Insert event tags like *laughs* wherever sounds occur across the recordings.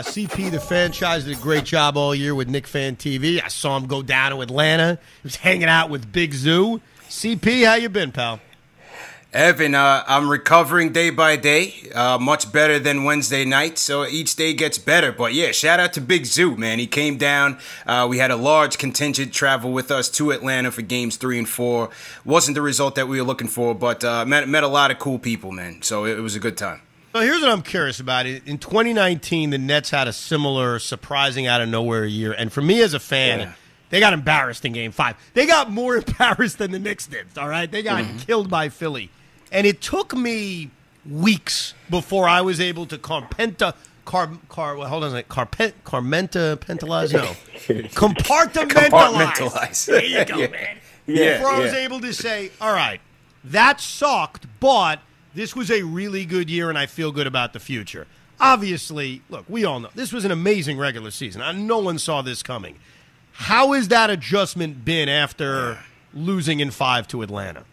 Uh, CP, the franchise, did a great job all year with Knicks Fan TV. I saw him go down to Atlanta. He was hanging out with Big Zoo. CP, how you been, pal? Evan, uh, I'm recovering day by day, uh, much better than Wednesday night. So each day gets better. But yeah, shout out to Big Zoo, man. He came down. Uh, we had a large contingent travel with us to Atlanta for games three and four. Wasn't the result that we were looking for, but uh, met, met a lot of cool people, man. So it, it was a good time. So here's what I'm curious about. In 2019, the Nets had a similar surprising out of nowhere year. And for me as a fan, yeah. they got embarrassed in game five. They got more *laughs* embarrassed than the Knicks did, all right? They got mm-hmm. killed by Philly. And it took me weeks before I was able to carpenta car car well, hold on a second. Carpent carmenta pentalize no *laughs* compartmentalize. compartmentalize. There you go, *laughs* yeah. man. Yeah, before yeah. I was able to say, all right, that sucked, but this was a really good year, and I feel good about the future. Obviously, look, we all know this was an amazing regular season. No one saw this coming. How has that adjustment been after losing in five to Atlanta?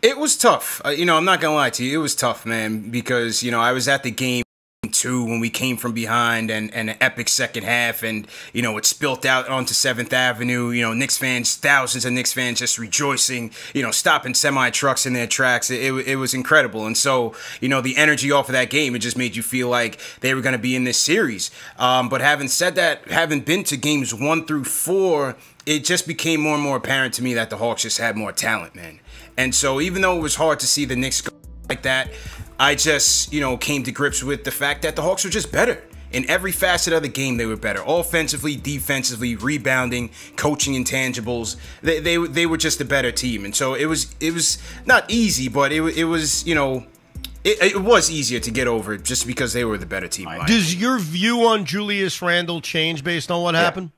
It was tough. Uh, you know, I'm not gonna lie to you. It was tough, man, because you know I was at the game too when we came from behind and, and an epic second half and you know it spilt out onto Seventh Avenue. You know, Knicks fans, thousands of Knicks fans just rejoicing. You know, stopping semi trucks in their tracks. It, it, it was incredible. And so you know the energy off of that game, it just made you feel like they were going to be in this series. Um, but having said that, having been to games one through four, it just became more and more apparent to me that the Hawks just had more talent, man. And so even though it was hard to see the Knicks go like that, I just, you know, came to grips with the fact that the Hawks were just better. In every facet of the game, they were better. Offensively, defensively, rebounding, coaching intangibles. They, they, they were just a better team. And so it was it was not easy, but it, it was, you know, it, it, was easier to get over just because they were the better team. Does your view on Julius Randle change based on what yeah. happened?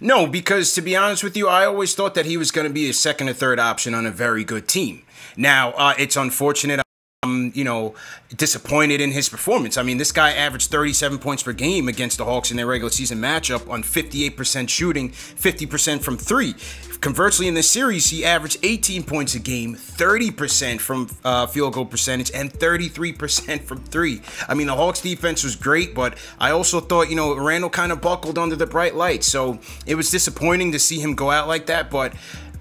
No, because to be honest with you, I always thought that he was going to be a second or third option on a very good team. Now, uh, it's unfortunate. I'm, you know, disappointed in his performance. I mean, this guy averaged 37 points per game against the Hawks in their regular season matchup on 58% shooting, 50% from three. Conversely, in this series, he averaged 18 points a game, 30% from uh, field goal percentage, and 33% from three. I mean, the Hawks defense was great, but I also thought, you know, Randle kind of buckled under the bright light. So it was disappointing to see him go out like that, but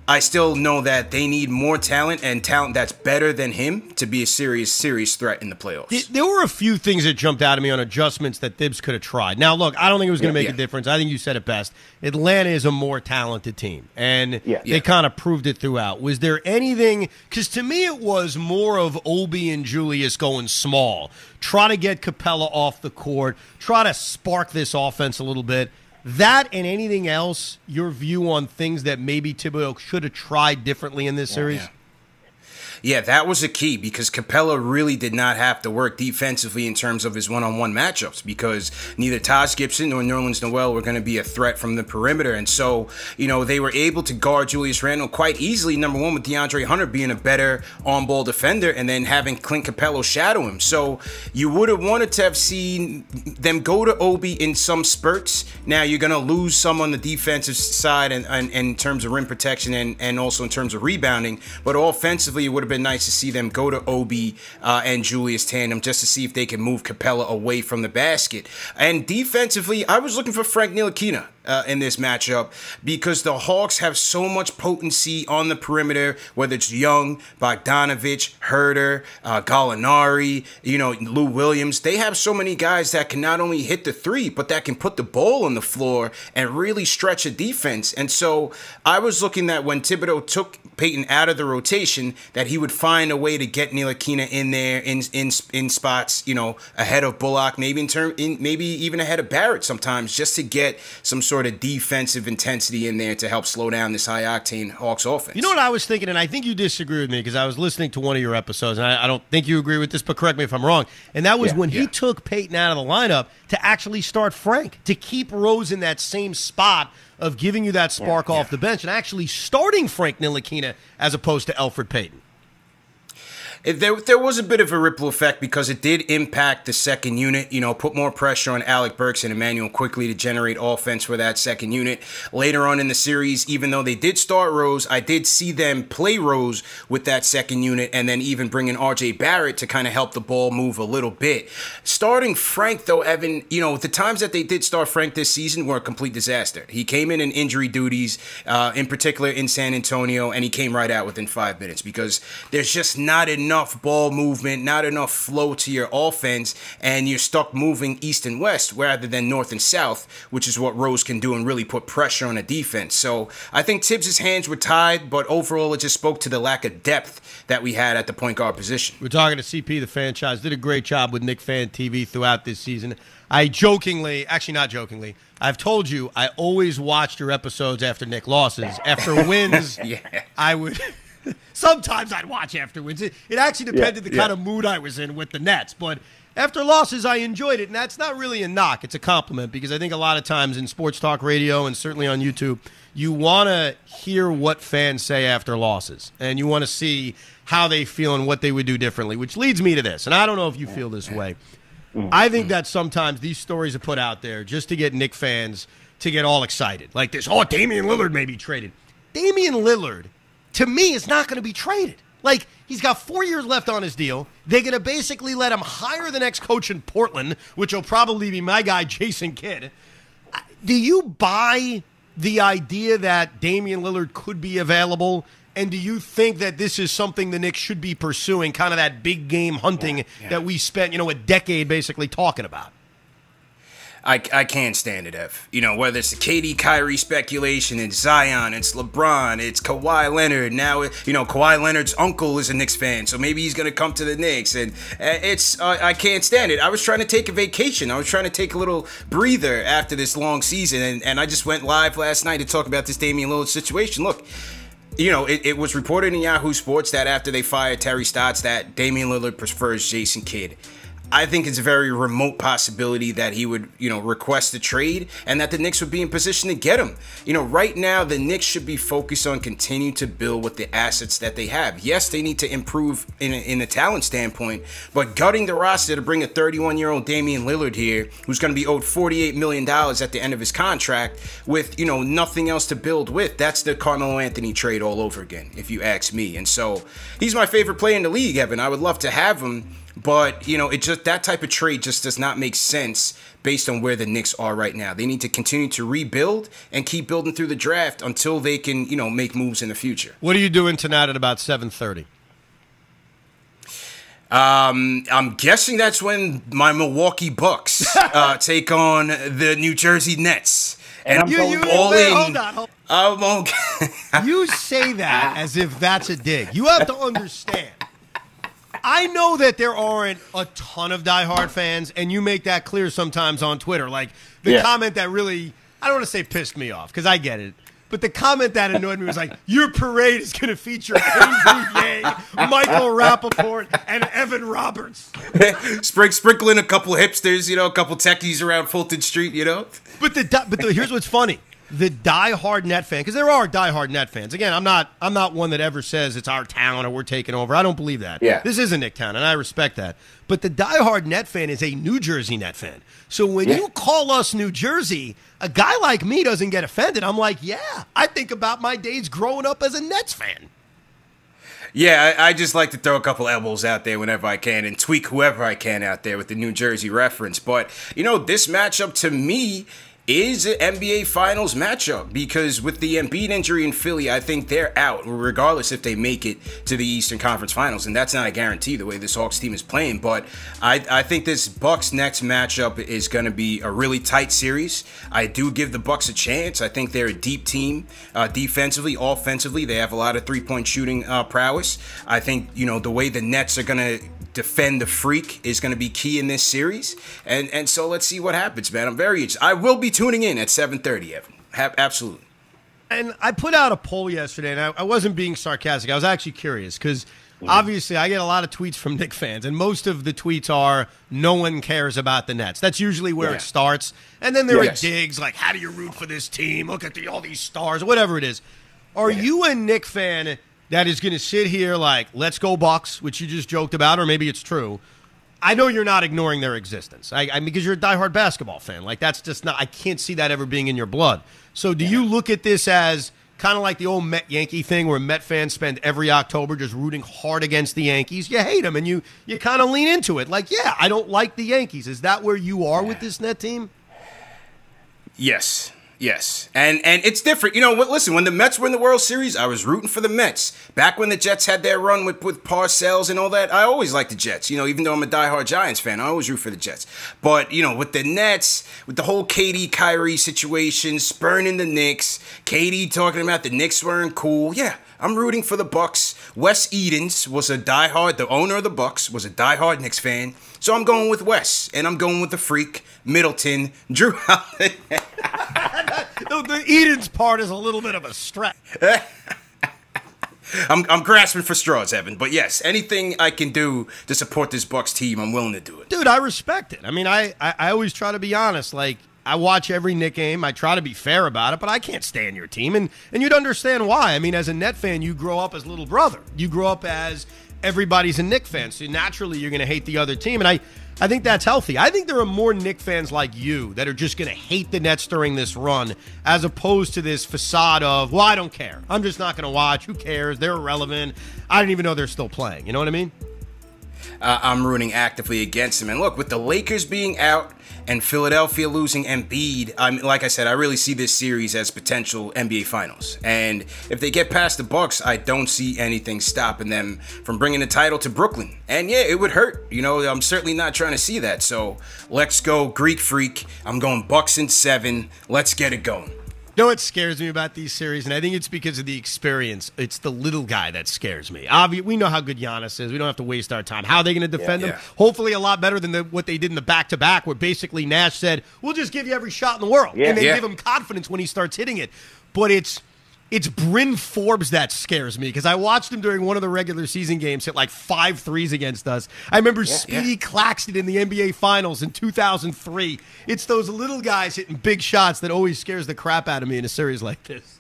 I still know that they need more talent and talent that's better than him to be a serious, serious threat in the playoffs. There were a few things that jumped out at me on adjustments that Thibs could have tried. Now, look, I don't think it was going to make yeah. a difference. I think you said it best. Atlanta is a more talented team, and yeah. they yeah. kind of proved it throughout. Was there anything? Because to me, it was more of Obi and Julius going small, try to get Capela off the court, try to spark this offense a little bit. That and anything else, your view on things that maybe Thibodeau should have tried differently in this yeah, series? Yeah. Yeah, that was a key because Capela really did not have to work defensively in terms of his one-on-one matchups because neither Taj Gibson nor Nerlens Noel were going to be a threat from the perimeter, and so you know they were able to guard Julius Randle quite easily. Number one, with DeAndre Hunter being a better on-ball defender, and then having Clint Capela shadow him. So you would have wanted to have seen them go to Obi in some spurts. Now you're going to lose some on the defensive side and, and, and in terms of rim protection and, and also in terms of rebounding, but offensively it would have been nice to see them go to Obi uh, and Julius tandem just to see if they can move Capela away from the basket. And defensively, I was looking for Frank Ntilikina uh, in this matchup because the Hawks have so much potency on the perimeter, whether it's Young, Bogdanovich, Huerter, uh, Gallinari, you know, Lou Williams. They have so many guys that can not only hit the three, but that can put the ball on the floor and really stretch a defense. And so I was looking that when Thibodeau took Payton out of the rotation, that he would find a way to get Ntilikina in there in in in spots, you know, ahead of Bullock, maybe in term, in maybe even ahead of Barrett sometimes, just to get some sort of defensive intensity in there to help slow down this high octane Hawks offense. You know what I was thinking, and I think you disagree with me because I was listening to one of your episodes, and I, I, don't think you agree with this, but correct me if I'm wrong. And that was yeah, when yeah. he took Payton out of the lineup to actually start Frank to keep Rose in that same spot of giving you that spark yeah, off the bench and actually starting Frank Ntilikina as opposed to Elfrid Payton. There, there was a bit of a ripple effect because it did impact the second unit. You know, put more pressure on Alec Burks and Immanuel Quickley to generate offense for that second unit. Later on in the series, even though they did start Rose, I did see them play Rose with that second unit, and then even bring in R.J. Barrett to kind of help the ball move a little bit. Starting Frank, though, Evan, you know, the times that they did start Frank this season were a complete disaster. He came in in injury duties, uh, in particular in San Antonio, and he came right out within five minutes because there's just not enough ball movement, not enough flow to your offense, and you're stuck moving east and west rather than north and south, which is what Rose can do and really put pressure on a defense. So I think Thibs' hands were tied, but overall it just spoke to the lack of depth that we had at the point guard position. We're talking to CP, the franchise, did a great job with Knicks Fan TV throughout this season. I jokingly, actually not jokingly, I've told you I always watched your episodes after Knick losses. After *laughs* wins, yeah. I would. *laughs* Sometimes I'd watch afterwards. It, it actually depended Yeah, the kind yeah. of mood I was in with the Nets. But after losses, I enjoyed it. And that's not really a knock, it's a compliment because I think a lot of times in sports talk radio and certainly on YouTube, you want to hear what fans say after losses and you want to see how they feel and what they would do differently, which leads me to this. And I don't know if you feel this way. I think that sometimes these stories are put out there just to get Knick fans to get all excited. Like this, oh, Damian Lillard may be traded. Damian Lillard, to me, is not going to be traded. Like, he's got four years left on his deal. They're going to basically let him hire the next coach in Portland, which will probably be my guy, *laughs* Jason Kidd. Do you buy the idea that Damian Lillard could be available? And do you think that this is something the Knicks should be pursuing, kind of that big game hunting that we spent, you know, a decade basically talking about? I, I can't stand it, F. You know, whether it's the KD Kyrie speculation, it's Zion, it's LeBron, it's Kawhi Leonard. Now, you know, Kawhi Leonard's uncle is a Knicks fan, so maybe he's going to come to the Knicks. And it's, uh, I can't stand it. I was trying to take a vacation. I was trying to take a little breather after this long season, and, and I just went live last night to talk about this Damian Lillard situation. Look, you know, it, it was reported in Yahoo Sports that after they fired Terry Stotts, that Damian Lillard prefers Jason Kidd. I think it's a very remote possibility that he would, you know, request a trade and that the Knicks would be in position to get him. You know, right now the Knicks should be focused on continuing to build with the assets that they have. Yes, they need to improve in a, in a talent standpoint, but gutting the roster to bring a 31 year old Damian Lillard here, who's going to be owed 48 million dollars at the end of his contract, with you know nothing else to build with. That's the Carmelo Anthony trade all over again, if you ask me. And so he's my favorite player in the league, Evan. I would love to have him. But you know, it just that type of trade just does not make sense based on where the Knicks are right now. They need to continue to rebuild and keep building through the draft until they can, you know, make moves in the future. What are you doing tonight at about seven thirty? Um, I'm guessing that's when my Milwaukee Bucks *laughs* uh, take on the New Jersey Nets. And I'm You, going you, all wait, in. hold on. Hold I'm okay. *laughs* You say that as if that's a dig. You have to understand. I know that there aren't a ton of diehard fans, and you make that clear sometimes on Twitter. Like the Yeah. comment that really, I don't want to say pissed me off because I get it. But the comment that annoyed me was like, your parade is going to feature Andrew Yang, Michael Rapaport, and Evan Roberts. *laughs* Spring, sprinkling a couple hipsters, you know, a couple techies around Fulton Street, you know. But the but the, here's what's funny: the diehard net fan, because there are diehard net fans. Again, I'm not I'm not one that ever says it's our town or we're taking over. I don't believe that. Yeah. this is a Knick town, and I respect that. But the diehard net fan is a New Jersey net fan. So when Yeah. you call us New Jersey, a guy like me doesn't get offended. I'm like, yeah, I think about my days growing up as a Nets fan. Yeah, I, I just like to throw a couple elbows out there whenever I can and tweak whoever I can out there with the New Jersey reference. But, you know, this matchup to me is an NBA Finals matchup because with the Embiid injury in Philly, I think they're out, regardless if they make it to the Eastern Conference Finals. And that's not a guarantee the way this Hawks team is playing. But I, I think this Bucks next matchup is going to be a really tight series. I do give the Bucks a chance. I think they're a deep team, uh, defensively, offensively. They have a lot of three point shooting uh, prowess. I think you know the way the Nets are going to defend the freak is going to be key in this series. And and so let's see what happens, man. I'm very interested. I will be tuning in at 7:30, Evan. Ha- absolutely. And I put out a poll yesterday, and I, I wasn't being sarcastic. I was actually curious because mm. obviously I get a lot of tweets from Knick fans, and most of the tweets are no one cares about the Nets. That's usually where Yeah. it starts. And then there are Yes. digs like, how do you root for this team? Look at the, all these stars, whatever it is. Are you a Knick fan that is going to sit here like, let's go Bucks, which you just joked about, or maybe it's true. I know you're not ignoring their existence. I, I because you're a diehard basketball fan. Like that's just not. I can't see that ever being in your blood. So do yeah. you look at this as kind of like the old Met Yankee thing, where Met fans spend every October just rooting hard against the Yankees? You hate them, and you you kind of lean into it. Like, yeah, I don't like the Yankees. Is that where you are with this net team? Yes. Yes, and and it's different. You know, listen, when the Mets were in the World Series, I was rooting for the Mets. Back when the Jets had their run with with Parcells and all that, I always liked the Jets. You know, even though I'm a diehard Giants fan, I always root for the Jets. But you know, with the Nets, with the whole KD Kyrie situation, spurning the Knicks, KD talking about the Knicks weren't cool. Yeah, I'm rooting for the Bucks. Wes Edens was a diehard, the owner of the Bucks was a diehard Knicks fan. So I'm going with Wes, and I'm going with the freak, Middleton, *laughs* Jrue. The Edens part is a little bit of a stretch. *laughs* I'm, I'm grasping for straws, Evan. But yes, anything I can do to support this Bucks team, I'm willing to do it. Dude, I respect it. I mean, I, I, I always try to be honest. Like, I watch every Knick game. I try to be fair about it, but I can't stand your team. And, and you'd understand why. I mean, as a Net fan, you grow up as little brother. You grow up as everybody's a Knick fan. So naturally, you're going to hate the other team. And I, I think that's healthy. I think there are more Knick fans like you that are just going to hate the Nets during this run as opposed to this facade of, well, I don't care. I'm just not going to watch. Who cares? They're irrelevant. I don't even know they're still playing. You know what I mean? Uh, I'm rooting actively against them. And look, with the Lakers being out, and Philadelphia losing Embiid, I mean, like I said, I really see this series as potential NBA Finals. And if they get past the Bucks, I don't see anything stopping them from bringing the title to Brooklyn. And yeah, it would hurt. You know, I'm certainly not trying to see that. So let's go Greek Freak. I'm going Bucks in seven. Let's get it going. You know what scares me about these series, and I think it's because of the experience. It's the little guy that scares me. Obviously, we know how good Giannis is. We don't have to waste our time. How are they going to defend yeah, him? Yeah. Hopefully, a lot better than the, what they did in the back to back, where basically Nash said, "We'll just give you every shot in the world," yeah, and they give him confidence when he starts hitting it. But it's it's Bryn Forbes that scares me because I watched him during one of the regular season games hit like five threes against us. I remember yeah, Speedy yeah. Claxton in the NBA Finals in 2003. It's those little guys hitting big shots that always scares the crap out of me in a series like this.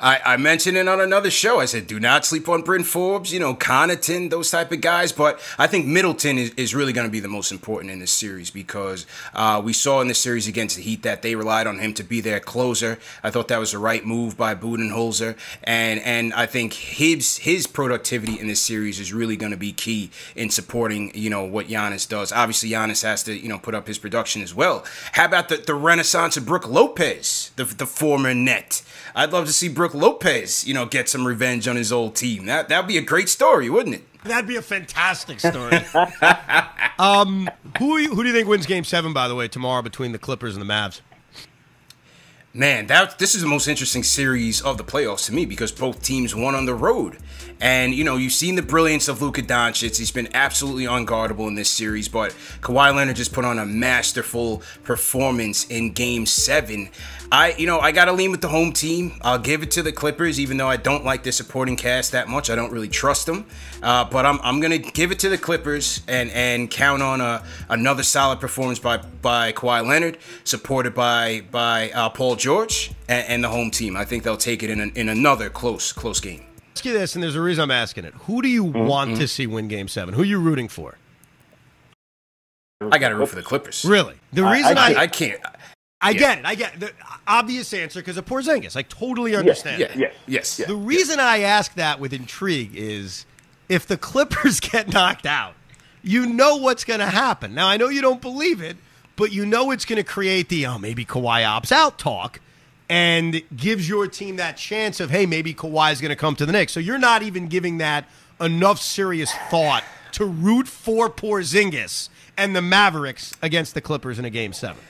I, I, mentioned it on another show. I said, do not sleep on Bryn Forbes, you know, Connaughton, those type of guys. But I think Middleton is, is really going to be the most important in this series because uh, we saw in the series against the Heat that they relied on him to be their closer. I thought that was the right move by Budenholzer. And and I think his his productivity in this series is really going to be key in supporting, you know, what Giannis does. Obviously, Giannis has to, you know, put up his production as well. How about the, the renaissance of Brook Lopez, the, the former net? I'd love to see Brook Lopez, you know, get some revenge on his old team. That that'd be a great story, wouldn't it? That'd be a fantastic story. *laughs* um, who who do you think wins Game Seven? By the way, tomorrow between the Clippers and the Mavs. Man, that this is the most interesting series of the playoffs to me because both teams won on the road. And, you know, you've seen the brilliance of Luka Doncic. He's been absolutely unguardable in this series, but Kawhi Leonard just put on a masterful performance in game seven. I, you know, I got to lean with the home team. I'll give it to the Clippers, even though I don't like their supporting cast that much. I don't really trust them. Uh, but I'm, I'm going to give it to the Clippers and, and count on a, another solid performance by, by Kawhi Leonard, supported by, by uh, Paul George and, and, the home team. I think they'll take it in, a, in another close, close game. Ask you this, and there's a reason I'm asking it. Who do you mm-hmm. want to see win Game Seven? Who are you rooting for? I got to root for the Clippers. Really? The reason I, I, I can't. I yeah. get it. I get it. the obvious answer because of Porzingis. I totally understand. Yes, yes, yes, yes. The reason I ask that with intrigue is if the *laughs* Clippers get knocked out, you know what's going to happen. Now I know you don't believe it, but you know it's going to create the oh maybe Kawhi opts out talk, and gives your team that chance of hey maybe Kawhi is going to come to the Knicks. So you're not even giving that enough serious thought to root for Porzingis and the Mavericks against the Clippers in a game seven.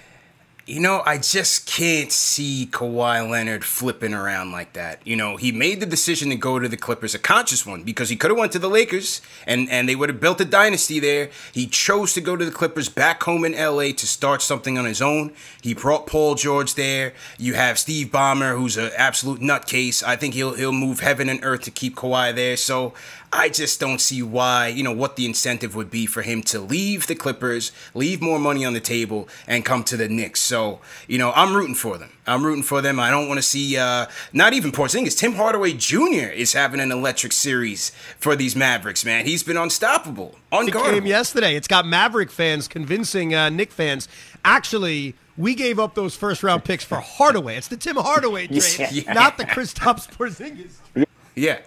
You know, I just can't see Kawhi Leonard flipping around like that. You know, he made the decision to go to the Clippers, a conscious one, because he could have went to the Lakers and, and they would have built a dynasty there. He chose to go to the Clippers back home in LA to start something on his own. He brought Paul George there. You have Steve Ballmer, who's an absolute nutcase. I think he'll he'll move heaven and earth to keep Kawhi there. So I just don't see why, you know, what the incentive would be for him to leave the Clippers, leave more money on the table, and come to the Knicks. So, you know, I'm rooting for them. I'm rooting for them. I don't want to see, uh, not even Porzingis. Tim Hardaway Jr. is having an electric series for these Mavericks, man. He's been unstoppable, unguardable. It came yesterday. It's got Maverick fans convincing uh, Knick fans. Actually, we gave up those first round picks for Hardaway. It's the Tim Hardaway *laughs* trade, yeah. not the Kristaps Porzingis. Yeah.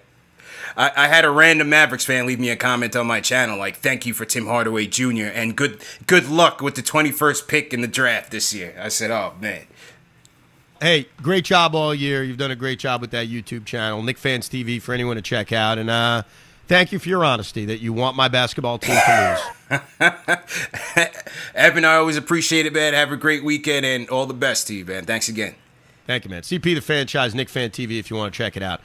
I, I, had a random Mavericks fan leave me a comment on my channel like, "Thank you for Tim Hardaway Jr. and good good luck with the 21st pick in the draft this year." I said, "Oh man." Hey, great job all year. You've done a great job with that YouTube channel, Knicks Fan TV, for anyone to check out. And uh, thank you for your honesty that you want my basketball team to lose. *laughs* *laughs* Evan, I always appreciate it, man. Have a great weekend and all the best to you, man. Thanks again. Thank you, man. CP the franchise, Knicks Fan TV, if you want to check it out.